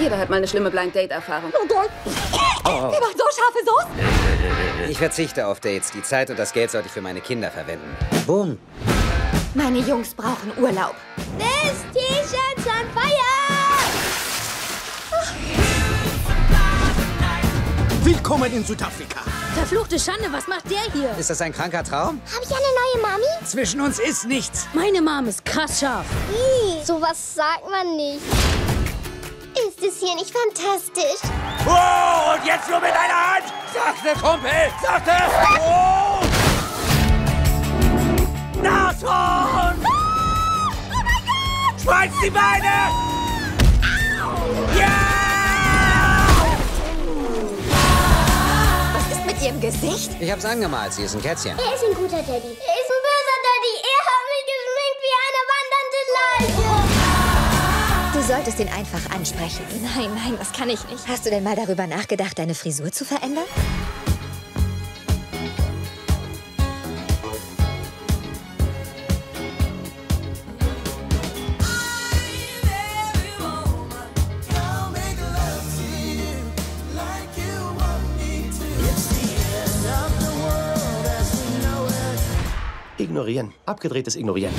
Jeder hat mal eine schlimme Blind-Date-Erfahrung. Oh Gott. Wer macht so scharfe Soße? Ich verzichte auf Dates. Die Zeit und das Geld sollte ich für meine Kinder verwenden. Boom. Meine Jungs brauchen Urlaub. This T-Shirts on fire! Willkommen in Südafrika. Verfluchte Schande, was macht der hier? Ist das ein kranker Traum? Habe ich eine neue Mami? Zwischen uns ist nichts. Meine Mom ist krass scharf. Ih, sowas sagt man nicht. Hier nicht fantastisch? Oh, und jetzt nur mit einer Hand! Sachte, Kumpel! Sachte! Oh! Nashorn! Oh mein Gott! Schmeiß die Beine! Ja! Was ist mit ihrem Gesicht? Ich hab's angemalt. Sie ist ein Kätzchen. Er ist ein guter Daddy. Er ist ein solltest ihn einfach ansprechen. Nein, nein, das kann ich nicht. Hast du denn mal darüber nachgedacht, deine Frisur zu verändern? Ignorieren. Abgedrehtes Ignorieren.